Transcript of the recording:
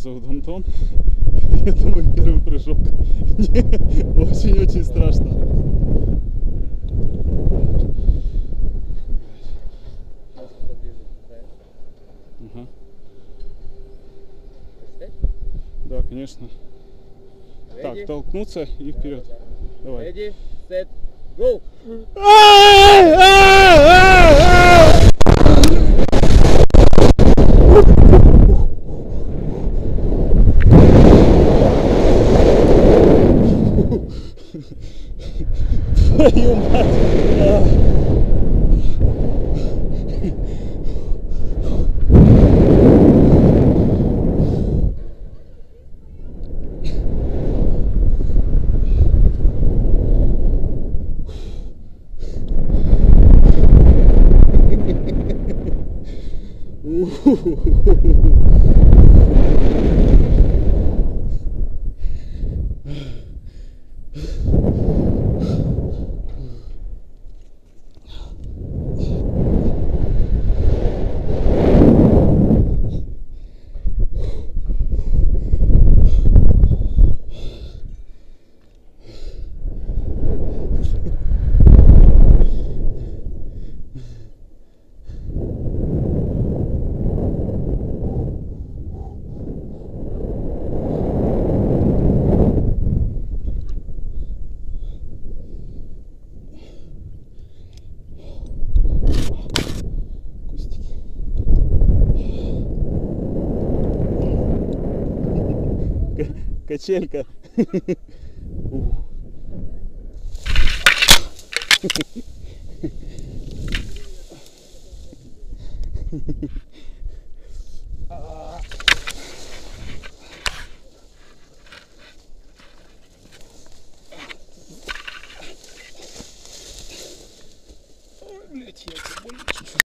зовут Антон. Это мой первый прыжок. Очень-очень страшно. Ага. Да, конечно. Так, толкнуться и вперед. Давай. Ready, set, go! you're nuts. Uh, Ooh. Качелька. Ух.